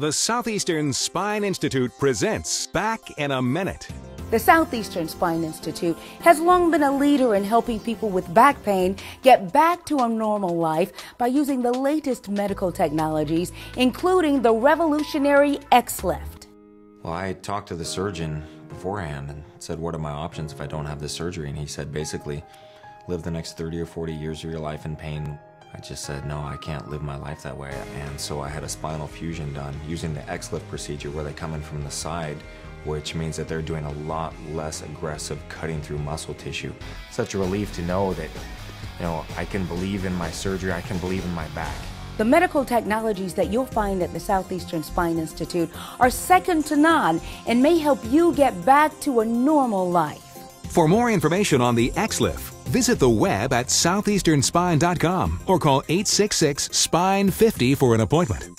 The Southeastern Spine Institute presents Back in a Minute. The Southeastern Spine Institute has long been a leader in helping people with back pain get back to a normal life by using the latest medical technologies, including the revolutionary XLIF. Well, I talked to the surgeon beforehand and said, What are my options if I don't have the surgery? And he said, basically, live the next 30 or 40 years of your life in pain I just said, no, I can't live my life that way. And so I had a spinal fusion done using the XLIF procedure where they come in from the side, which means that they're doing a lot less aggressive cutting through muscle tissue. Such a relief to know that, you know, I can believe in my surgery, I can believe in my back. The medical technologies that you'll find at the Southeastern Spine Institute are second to none and may help you get back to a normal life. For more information on the XLIF, visit the web at southeasternspine.com or call 866 Spine 50 for an appointment.